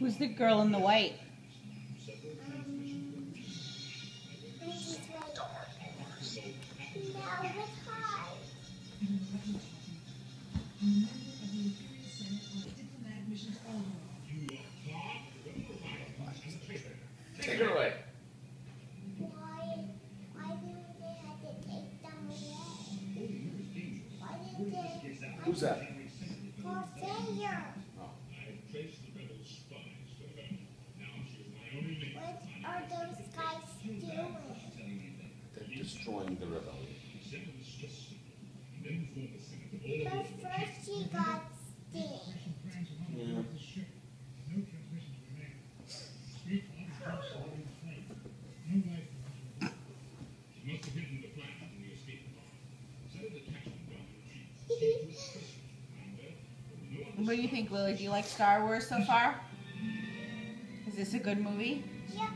Who's the girl in the white? Um, she's like, now. Take it away. Why, why are those guys doing? They're destroying the rebellion. But first she got sting. Yeah. What do you think, Lily? Do you like Star Wars so far? Is this a good movie? Yep.